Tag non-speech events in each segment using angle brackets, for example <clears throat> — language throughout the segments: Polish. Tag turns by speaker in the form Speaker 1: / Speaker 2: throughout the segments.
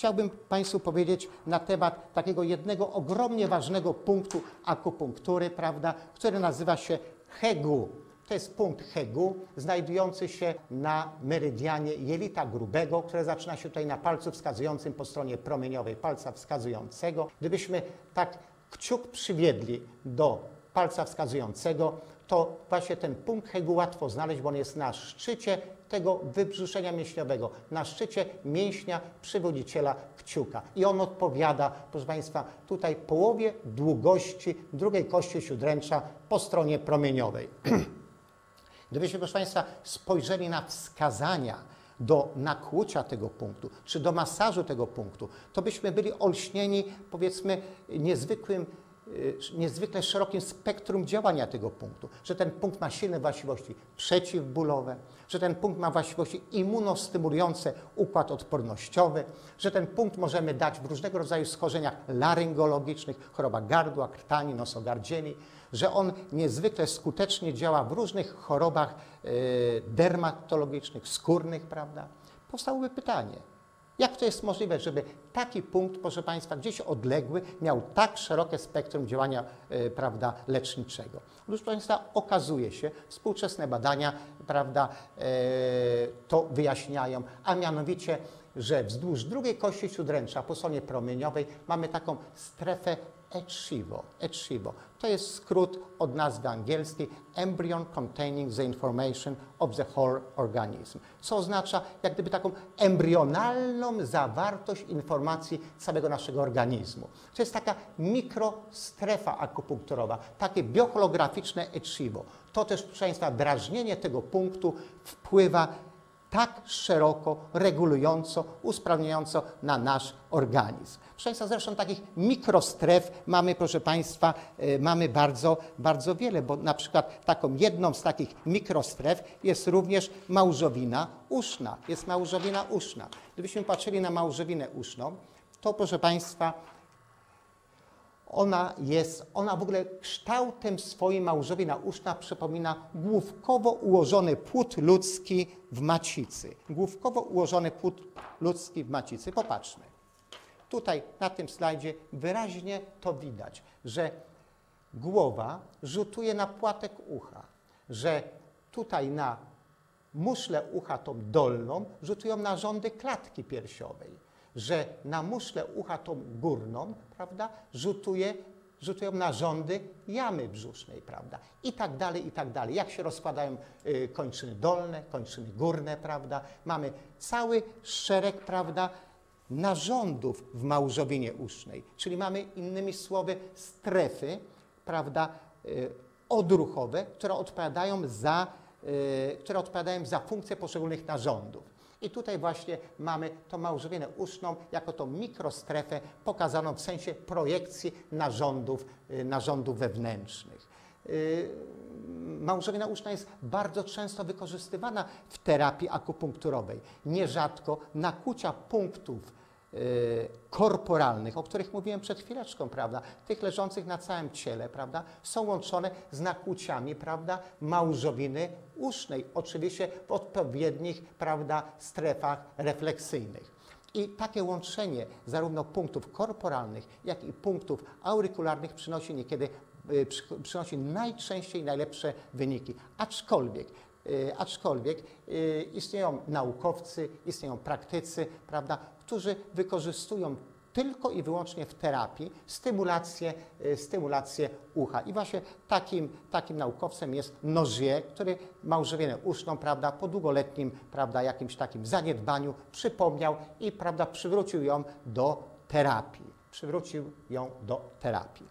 Speaker 1: chciałbym Państwu powiedzieć na temat takiego jednego ogromnie ważnego punktu akupunktury, prawda, który nazywa się Hegu. To jest punkt Hegu, znajdujący się na merydianie jelita grubego, które zaczyna się tutaj na palcu wskazującym po stronie promieniowej palca wskazującego. Gdybyśmy tak kciuk przywiedli do palca wskazującego, to właśnie ten punkt Hegu łatwo znaleźć, bo on jest na szczycie tego wybrzuszenia mięśniowego, na szczycie mięśnia przywodziciela kciuka. I on odpowiada, proszę Państwa, tutaj połowie długości drugiej kości śródręcza po stronie promieniowej. <clears throat> Gdybyśmy, proszę Państwa, spojrzeli na wskazania do nakłucia tego punktu, czy do masażu tego punktu, to byśmy byli olśnieni, powiedzmy, niezwykłym niezwykle szerokim spektrum działania tego punktu, że ten punkt ma silne właściwości przeciwbólowe, że ten punkt ma właściwości immunostymulujące układ odpornościowy, że ten punkt możemy dać w różnego rodzaju schorzeniach laryngologicznych, choroba gardła, krtani, nosogardzieli, że on niezwykle skutecznie działa w różnych chorobach y, dermatologicznych, skórnych, prawda? Powstałoby pytanie, jak to jest możliwe, żeby taki punkt, proszę Państwa, gdzieś odległy, miał tak szerokie spektrum działania e, prawda, leczniczego? Otóż, proszę Państwa, okazuje się, współczesne badania prawda, e, to wyjaśniają, a mianowicie, że wzdłuż drugiej kości śródręcza po stronie promieniowej mamy taką strefę ECHIVO. ECHIVO. To jest skrót od nazwy angielskiej Embryon Containing the Information of the Whole Organism, co oznacza jak gdyby taką embrionalną zawartość informacji całego naszego organizmu. To jest taka mikrostrefa akupunkturowa, takie bioholograficzne ECHIVO. To też, proszę Państwa, drażnienie tego punktu wpływa tak szeroko, regulująco, usprawniająco na nasz organizm. Proszę Państwa, zresztą takich mikrostref mamy, proszę Państwa, e, mamy bardzo, bardzo wiele, bo na przykład taką jedną z takich mikrostref jest również małżowina uszna. Jest małżowina uszna. Gdybyśmy patrzyli na małżowinę uszną, to proszę Państwa, ona jest, ona w ogóle kształtem swojej małżowina uszna przypomina główkowo ułożony płód ludzki w macicy. Główkowo ułożony płód ludzki w macicy. Popatrzmy. Tutaj na tym slajdzie wyraźnie to widać, że głowa rzutuje na płatek ucha, że tutaj na muszlę ucha tą dolną rzutują narządy klatki piersiowej że na muszlę ucha tą górną, prawda, rzutuje, rzutują narządy jamy brzusznej, prawda, i tak dalej, i tak dalej. Jak się rozkładają y, kończyny dolne, kończyny górne, prawda, mamy cały szereg, prawda, narządów w małżowinie usznej, czyli mamy innymi słowy strefy, prawda, y, odruchowe, które odpowiadają za, y, które odpowiadają za funkcję poszczególnych narządów. I tutaj właśnie mamy tą małżowinę uszną jako tą mikrostrefę pokazaną w sensie projekcji narządów, y, narządów wewnętrznych. Y, małżowina uszna jest bardzo często wykorzystywana w terapii akupunkturowej. Nierzadko nakłucia punktów korporalnych, o których mówiłem przed chwileczką, prawda, tych leżących na całym ciele, prawda, są łączone z nakłuciami, prawda, małżowiny usznej, oczywiście w odpowiednich, prawda, strefach refleksyjnych. I takie łączenie zarówno punktów korporalnych, jak i punktów aurykularnych przynosi niekiedy y, przynosi najczęściej najlepsze wyniki. Aczkolwiek y, aczkolwiek istnieją naukowcy, istnieją praktycy, prawda, którzy wykorzystują tylko i wyłącznie w terapii stymulację, y, stymulację ucha. I właśnie takim, takim naukowcem jest Nozier, który małżowinę uszną prawda, po długoletnim prawda, jakimś takim zaniedbaniu przypomniał i prawda, przywrócił ją do terapii. Przywrócił ją do terapii.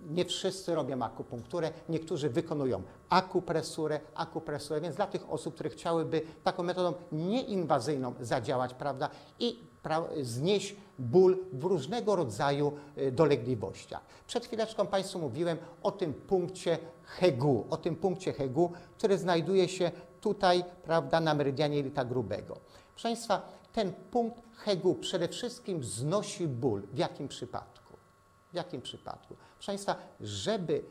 Speaker 1: Nie wszyscy robią akupunkturę, niektórzy wykonują akupresurę, akupresurę, więc dla tych osób, które chciałyby taką metodą nieinwazyjną zadziałać, prawda, i znieść ból w różnego rodzaju y, dolegliwościach. Przed chwileczką Państwu mówiłem o tym punkcie Hegu, o tym punkcie Hegu, który znajduje się tutaj, prawda, na meridianie jelita grubego. Proszę Państwa, ten punkt Hegu przede wszystkim znosi ból. W jakim przypadku? W jakim przypadku? Proszę Państwa, żeby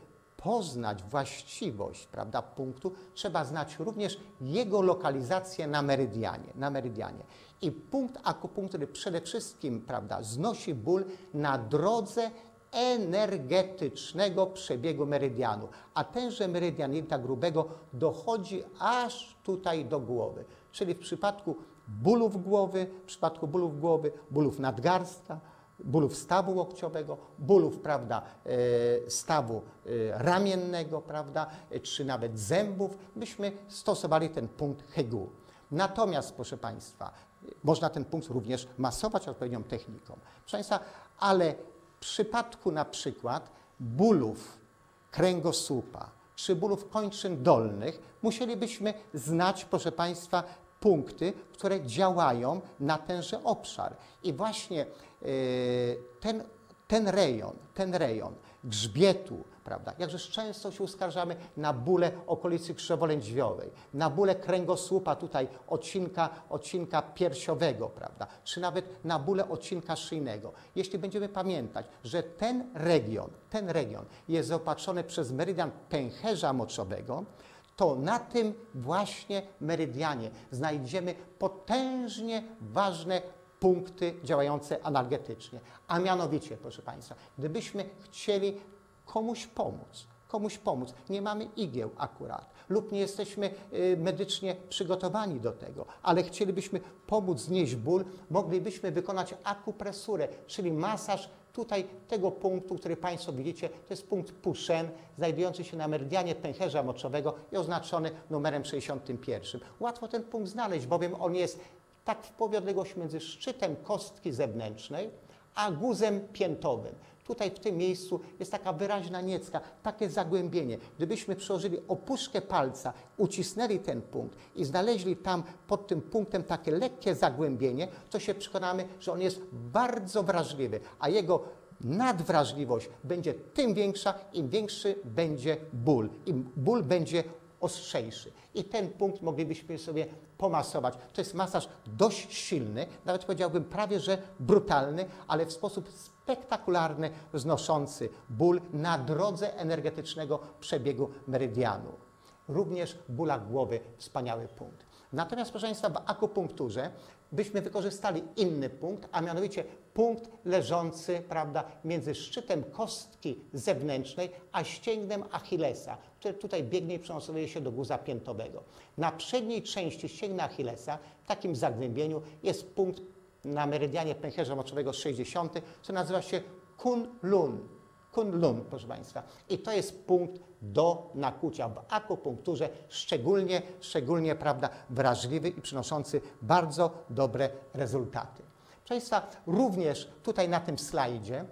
Speaker 1: poznać właściwość prawda, punktu, trzeba znać również jego lokalizację na meridianie. Na meridianie. I punkt akupunktury przede wszystkim prawda, znosi ból na drodze energetycznego przebiegu meridianu, a tenże meridian jelita grubego dochodzi aż tutaj do głowy. Czyli w przypadku bólów głowy, w przypadku bólów głowy, bólów nadgarstka, bólów stawu łokciowego, bólów, prawda, e, stawu e, ramiennego, prawda, e, czy nawet zębów, byśmy stosowali ten punkt Hegu. Natomiast, proszę Państwa, można ten punkt również masować odpowiednią techniką. Proszę Państwa, ale w przypadku na przykład bólów kręgosłupa czy bólów kończyn dolnych musielibyśmy znać, proszę Państwa, punkty, które działają na tenże obszar. I właśnie y, ten, ten rejon, ten rejon grzbietu, prawda, jakżeż często się uskarżamy na bóle okolicy krzewolędźwiowej, na bóle kręgosłupa tutaj odcinka, odcinka piersiowego, prawda, czy nawet na bóle odcinka szyjnego. Jeśli będziemy pamiętać, że ten region, ten region jest zaopatrzony przez meridian pęcherza moczowego, to na tym właśnie meridianie znajdziemy potężnie ważne punkty działające analgetycznie. A mianowicie, proszę Państwa, gdybyśmy chcieli komuś pomóc, komuś pomóc, nie mamy igieł akurat, lub nie jesteśmy y, medycznie przygotowani do tego, ale chcielibyśmy pomóc znieść ból, moglibyśmy wykonać akupresurę, czyli masaż tutaj tego punktu, który Państwo widzicie, to jest punkt Pushen, znajdujący się na meridianie pęcherza moczowego i oznaczony numerem 61. Łatwo ten punkt znaleźć, bowiem on jest tak w połowie między szczytem kostki zewnętrznej, a guzem piętowym. Tutaj w tym miejscu jest taka wyraźna niecka, takie zagłębienie. Gdybyśmy przyłożyli opuszkę palca, ucisnęli ten punkt i znaleźli tam pod tym punktem takie lekkie zagłębienie, to się przekonamy, że on jest bardzo wrażliwy, a jego nadwrażliwość będzie tym większa, im większy będzie ból, im ból będzie ostrzejszy. I ten punkt moglibyśmy sobie pomasować. To jest masaż dość silny, nawet powiedziałbym prawie, że brutalny, ale w sposób spektakularny, znoszący ból na drodze energetycznego przebiegu meridianu. Również w bólach głowy wspaniały punkt. Natomiast, proszę Państwa, w akupunkturze byśmy wykorzystali inny punkt, a mianowicie punkt leżący prawda, między szczytem kostki zewnętrznej a ścięgnem Achillesa, który tutaj biegnie i się do guza piętowego. Na przedniej części ścięgna Achillesa, w takim zagłębieniu, jest punkt na meridianie pęcherza moczowego 60, co nazywa się Kun-Lun. Kunlun, proszę Państwa. I to jest punkt do nakucia w akupunkturze, szczególnie, szczególnie prawda, wrażliwy i przynoszący bardzo dobre rezultaty. Proszę Państwa, również tutaj na tym slajdzie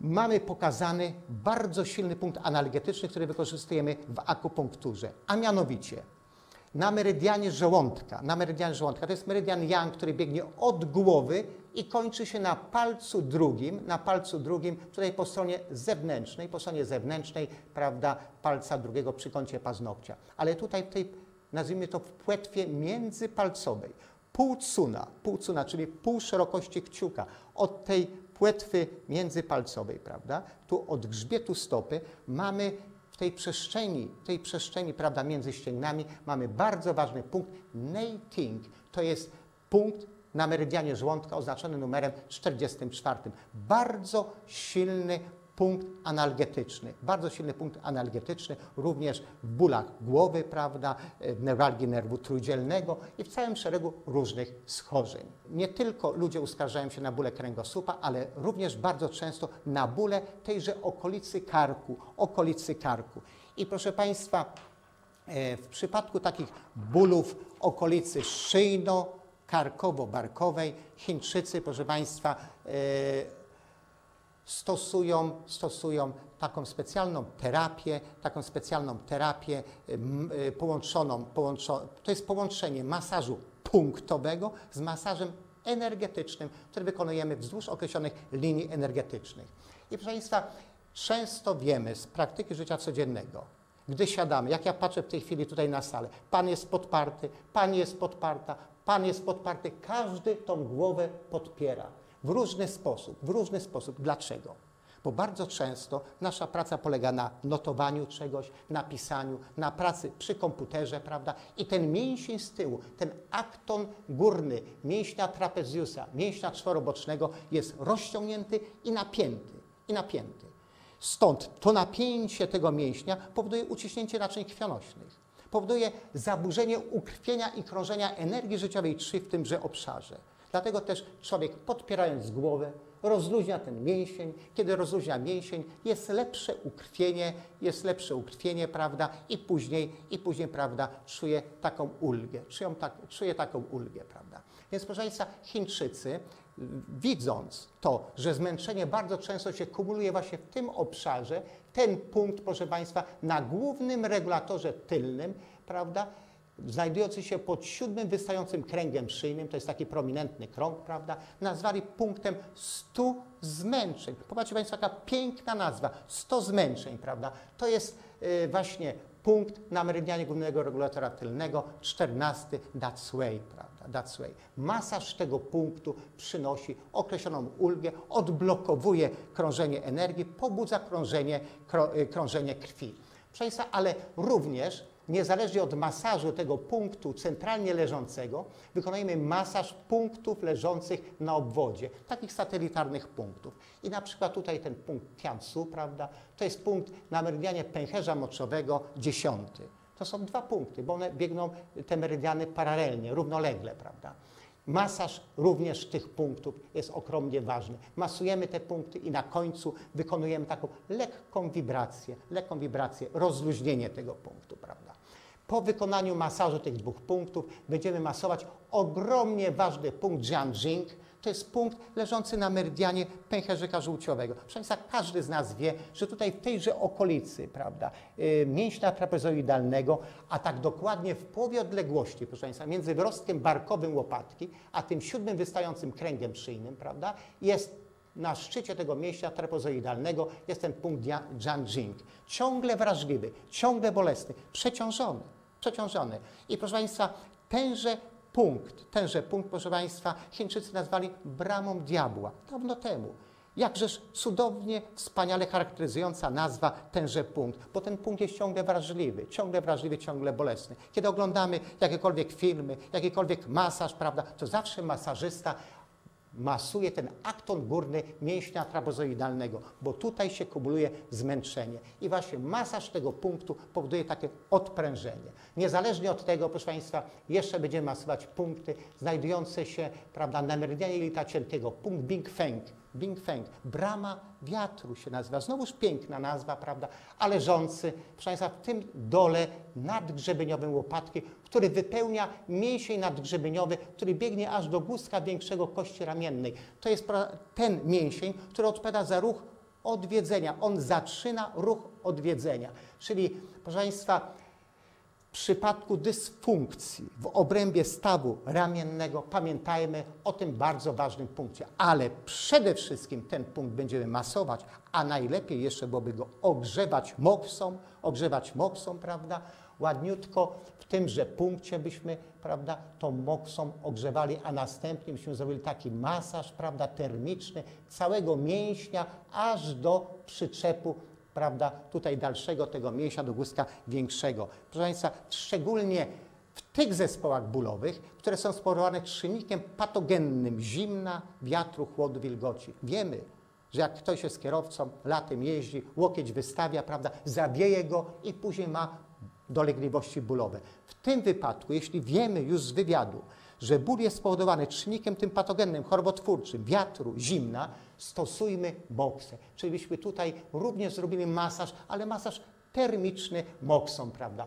Speaker 1: mamy pokazany bardzo silny punkt analgetyczny, który wykorzystujemy w akupunkturze, a mianowicie na meridianie żołądka. Na meridianie żołądka to jest meridian yang, który biegnie od głowy i kończy się na palcu drugim, na palcu drugim, tutaj po stronie zewnętrznej, po stronie zewnętrznej, prawda, palca drugiego przy kącie paznokcia. Ale tutaj w tej, nazwijmy to w płetwie międzypalcowej, pół cuna, pół cuna, czyli pół szerokości kciuka, od tej płetwy międzypalcowej, prawda, tu od grzbietu stopy mamy w tej przestrzeni, tej przestrzeni prawda, między ścięgnami mamy bardzo ważny punkt Neiting. To jest punkt na meridianie żołądka oznaczony numerem 44. Bardzo silny punkt analgetyczny, bardzo silny punkt analgetyczny, również w bólach głowy, prawda, w newralgii nerwu trójdzielnego i w całym szeregu różnych schorzeń. Nie tylko ludzie uskarżają się na bóle kręgosłupa, ale również bardzo często na bóle tejże okolicy karku, okolicy karku. I proszę Państwa, e, w przypadku takich bólów okolicy szyjno-karkowo-barkowej Chińczycy, proszę Państwa, e, stosują, stosują taką specjalną terapię, taką specjalną terapię y, połączoną, połączoną, to jest połączenie masażu punktowego z masażem energetycznym, który wykonujemy wzdłuż określonych linii energetycznych. I proszę Państwa, często wiemy z praktyki życia codziennego, gdy siadamy, jak ja patrzę w tej chwili tutaj na salę, Pan jest podparty, Pan jest podparta, Pan jest podparty, każdy tą głowę podpiera w różny sposób. W różny sposób. Dlaczego? Bo bardzo często nasza praca polega na notowaniu czegoś, na pisaniu, na pracy przy komputerze, prawda? I ten mięsień z tyłu, ten akton górny mięśnia trapeziusa, mięśnia czworobocznego jest rozciągnięty i napięty, i napięty. Stąd to napięcie tego mięśnia powoduje uciśnięcie naczyń krwionośnych, powoduje zaburzenie ukrwienia i krążenia energii życiowej krwi w tymże obszarze. Dlatego też człowiek podpierając głowę, rozluźnia ten mięsień. Kiedy rozluźnia mięsień, jest lepsze ukrwienie, jest lepsze ukrwienie, prawda, i później, i później, prawda, czuje taką ulgę, czują tak, czuje taką ulgę, prawda. Więc proszę Państwa, Chińczycy, widząc to, że zmęczenie bardzo często się kumuluje właśnie w tym obszarze, ten punkt, proszę Państwa, na głównym regulatorze tylnym, prawda, znajdujący się pod siódmym wystającym kręgiem szyjnym, to jest taki prominentny krąg, prawda, nazwali punktem 100 zmęczeń. Popatrzcie Państwo, jaka piękna nazwa, 100 zmęczeń, prawda. To jest y, właśnie punkt na meridianie głównego regulatora tylnego, 14 that's way, prawda, that's way. Masaż tego punktu przynosi określoną ulgę, odblokowuje krążenie energii, pobudza krążenie, y, krążenie krwi. Proszę ale również niezależnie od masażu tego punktu centralnie leżącego, wykonujemy masaż punktów leżących na obwodzie, takich satelitarnych punktów. I na przykład tutaj ten punkt Tiansu, prawda, to jest punkt na meridianie pęcherza moczowego dziesiąty. To są dwa punkty, bo one biegną te meridiany paralelnie, równolegle, prawda. Masaż również tych punktów jest ogromnie ważny. Masujemy te punkty i na końcu wykonujemy taką lekką wibrację, lekką wibrację, rozluźnienie tego punktu, prawda. Po wykonaniu masażu tych dwóch punktów będziemy masować ogromnie ważny punkt Jianjing. To jest punkt leżący na meridianie pęcherzyka żółciowego. Proszę Państwa, każdy z nas wie, że tutaj w tejże okolicy, prawda, yy, mięśnia trapezoidalnego, a tak dokładnie w połowie odległości, proszę Państwa, między wyrostkiem barkowym łopatki, a tym siódmym wystającym kręgiem szyjnym, prawda, jest na szczycie tego mięśnia trapezoidalnego jest ten punkt Jianjing. Ciągle wrażliwy, ciągle bolesny, przeciążony przeciążony. I proszę Państwa, tenże punkt, tenże punkt, proszę Państwa, Chińczycy nazwali bramą diabła dawno temu. Jakżeż cudownie, wspaniale charakteryzująca nazwa tenże punkt, bo ten punkt jest ciągle wrażliwy, ciągle wrażliwy, ciągle bolesny. Kiedy oglądamy jakiekolwiek filmy, jakikolwiek masaż, prawda, to zawsze masażysta masuje ten akton górny mięśnia trapezoidalnego, bo tutaj się kumuluje zmęczenie. I właśnie masaż tego punktu powoduje takie odprężenie. Niezależnie od tego, proszę Państwa, jeszcze będziemy masować punkty znajdujące się prawda, na meridianie jelita punkt Bing Feng, Bing Feng, brama wiatru się nazywa. Znowuż piękna nazwa, prawda? Ale leżący, proszę Państwa, w tym dole nadgrzebieniowym łopatki, który wypełnia mięsień nadgrzebieniowy, który biegnie aż do guzka większego kości ramiennej. To jest ten mięsień, który odpowiada za ruch odwiedzenia. On zaczyna ruch odwiedzenia. Czyli, proszę Państwa, w przypadku dysfunkcji w obrębie stawu ramiennego pamiętajmy o tym bardzo ważnym punkcie. Ale przede wszystkim ten punkt będziemy masować, a najlepiej jeszcze byłoby go ogrzewać moksą, ogrzewać moksą, prawda? Ładniutko w tymże punkcie byśmy, prawda, tą moksą ogrzewali, a następnie byśmy zrobili taki masaż, prawda, termiczny całego mięśnia aż do przyczepu prawda, tutaj dalszego tego mięśnia do guzka większego. Proszę Państwa, szczególnie w tych zespołach bólowych, które są spowodowane czynnikiem patogennym zimna, wiatru, chłodu, wilgoci. Wiemy, że jak ktoś jest kierowcą, latem jeździ, łokieć wystawia, prawda, zawieje go i później ma dolegliwości bólowe. W tym wypadku, jeśli wiemy już z wywiadu, że ból jest spowodowany czynnikiem tym patogennym, chorobotwórczym, wiatru, zimna, stosujmy boksę. Czyli byśmy tutaj również zrobili masaż, ale masaż termiczny moksą, prawda?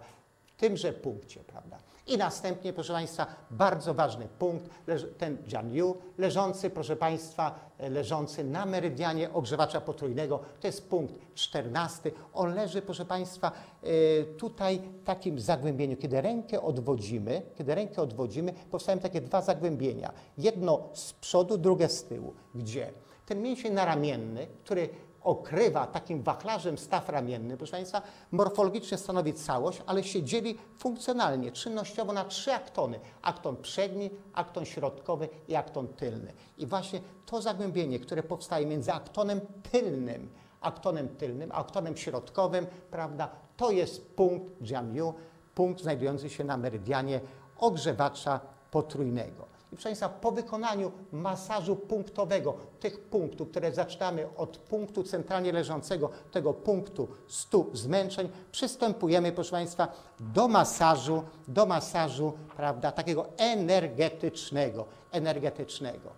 Speaker 1: Tymże punkcie, prawda? I następnie, proszę Państwa, bardzo ważny punkt, ten Jian Yu, leżący, proszę Państwa, leżący na meridianie ogrzewacza potrójnego, to jest punkt 14. On leży, proszę Państwa, e, tutaj w takim zagłębieniu. Kiedy rękę odwodzimy, kiedy rękę odwodzimy, powstają takie dwa zagłębienia. Jedno z przodu, drugie z tyłu. Gdzie? Ten mięsień naramienny, który okrywa takim wachlarzem staw ramienny, proszę Państwa, morfologicznie stanowi całość, ale się dzieli funkcjonalnie, czynnościowo na trzy aktony. Akton przedni, akton środkowy i akton tylny. I właśnie to zagłębienie, które powstaje między aktonem tylnym aktonem tylnym, aktonem środkowym, prawda? To jest punkt Jianyu, punkt znajdujący się na merydianie ogrzewacza potrójnego. I proszę Państwa, po wykonaniu masażu punktowego, tych punktów, które zaczynamy od punktu centralnie leżącego, tego punktu 100 zmęczeń, przystępujemy, proszę Państwa, do masażu, do masażu, prawda, takiego energetycznego, energetycznego.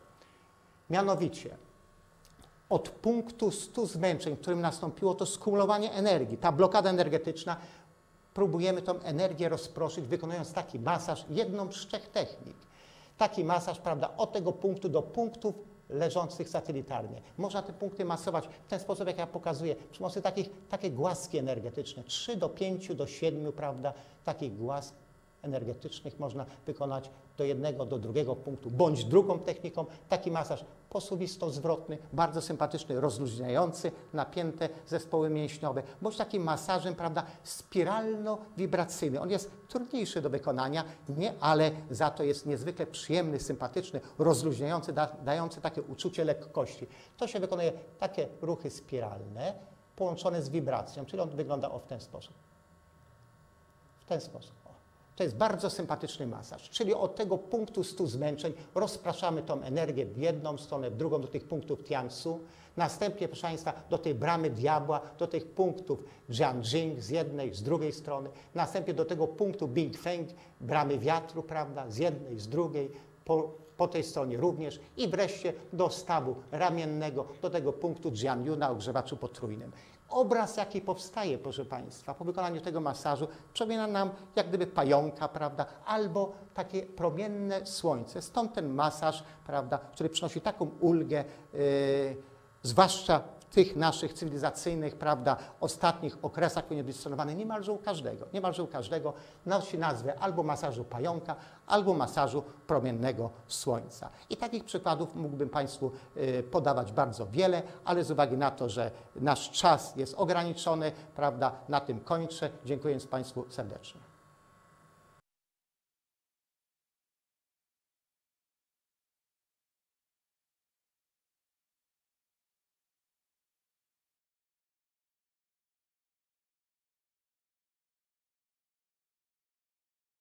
Speaker 1: Mianowicie, od punktu 100 zmęczeń, w którym nastąpiło to skumulowanie energii, ta blokada energetyczna, próbujemy tą energię rozproszyć, wykonując taki masaż, jedną z trzech technik. Taki masaż, prawda, od tego punktu do punktów leżących satelitarnie. Można te punkty masować w ten sposób, jak ja pokazuję, przy pomocy takich, takie głaski energetyczne, 3 do 5 do 7, prawda, takich głask energetycznych można wykonać do jednego, do drugiego punktu, bądź drugą techniką, taki masaż posuwisto-zwrotny, bardzo sympatyczny, rozluźniający napięte zespoły mięśniowe, bądź takim masażem, prawda, spiralno-wibracyjny. On jest trudniejszy do wykonania, nie, ale za to jest niezwykle przyjemny, sympatyczny, rozluźniający, da, dający takie uczucie lekkości. To się wykonuje takie ruchy spiralne, połączone z wibracją, czyli on wygląda o w ten sposób. W ten sposób. To jest bardzo sympatyczny masaż, czyli od tego punktu 100 zmęczeń rozpraszamy tą energię w jedną stronę, w drugą do tych punktów Tiansu, następnie, proszę Państwa, do tej bramy diabła, do tych punktów Jianjing z jednej, z drugiej strony, następnie do tego punktu Bing Feng, bramy wiatru, prawda, z jednej, z drugiej, po, po tej stronie również. I wreszcie do stawu ramiennego, do tego punktu Jianyu na ogrzewaczu potrójnym. Obraz, jaki powstaje, proszę Państwa, po wykonaniu tego masażu, przypomina nam jak gdyby pająka, prawda, albo takie promienne słońce. Stąd ten masaż, prawda, który przynosi taką ulgę, yy, zwłaszcza tych naszych cywilizacyjnych, prawda, ostatnich okresach powinien być stosowany niemalże u każdego. Niemalże u każdego nosi nazwę albo masażu pająka, albo masażu promiennego słońca. I takich przykładów mógłbym Państwu y, podawać bardzo wiele, ale z uwagi na to, że nasz czas jest ograniczony, prawda, na tym kończę. Dziękuję Państwu serdecznie.